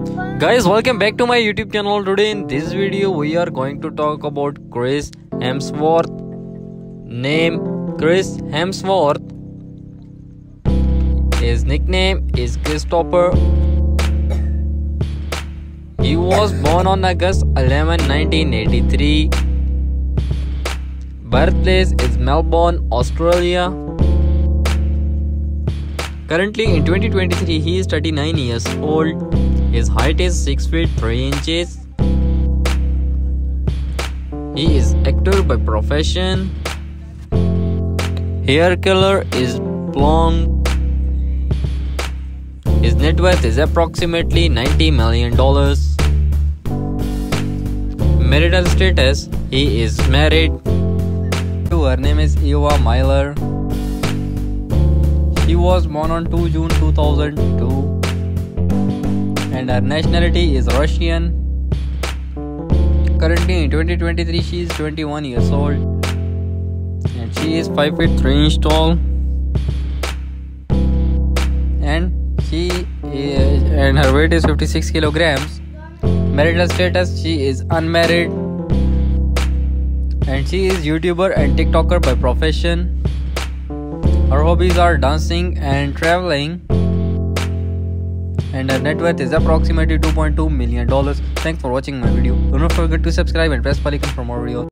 Guys, welcome back to my YouTube channel. Today in this video, we are going to talk about Chris Hemsworth. Name Chris Hemsworth. His nickname is Christopher. He was born on August 11, 1983. Birthplace is Melbourne, Australia. Currently in 2023, he is 39 years old. His height is 6 feet 3 inches. He is actor by profession. Hair color is blonde. His net worth is approximately 90 million dollars. Marital status he is married. Her name is Eva Miller. She was born on 2 June 2002 and her nationality is Russian. Currently in 2023 she is 21 years old and she is 5 feet 3 inch tall and she is, and her weight is 56 kilograms. Marital status she is unmarried and she is YouTuber and TikToker by profession. Her hobbies are dancing and traveling. And her net worth is approximately $2.2 million. Thanks for watching my video. Do not forget to subscribe and press bell icon for more videos.